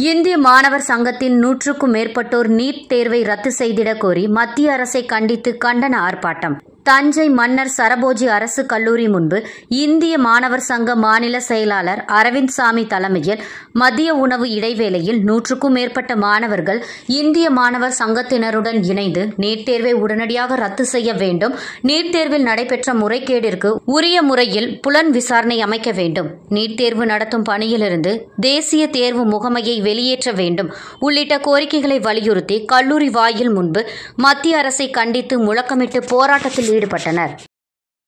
இந்திய மாணவர் சங்கத்தின் நூற்றுக்கும் மேற்பட்டோர் நீட் தேர்வை ரத்து செய்திடக் கோரி மத்திய அரசை கண்டித்து கண்டன ஆர்ப்பாட்டம். தஞ்சை மன்னர் சரபோஜி அரசு கல்லூரி முன்பு இந்திய மாணவர் சங்க மாநில செயலாளர் அரவிந்த் சாமி தலைமையில் மதிய உணவு இடைவேளையில் நூற்றுக்கும் மேற்பட்ட மாணவர்கள் இந்திய மாணவர் சங்கத்தினருடன் இணைந்து நீட் தேர்வை உடனடியாக ரத்து செய்ய வேண்டும். நீட் தேர்வில் நடைபெற்ற முறைகேடிற்கு உரிய முறையில் புலன் விசாரணை அமைக்க வேண்டும். நீட் தேர்வு நடத்தும் பணியிலிருந்து தேசிய தேர்வு முகமையை வெளியேற்ற வேண்டும். உள்ளிட்ட கோரிக்கைகளை வலியுறுத்தி கல்லூரி வாயில் முன்பு மத்திய அரசை கண்டித்து முழக்கமிட்டு போராட்டத்தில் ஈடுபட்டனர்.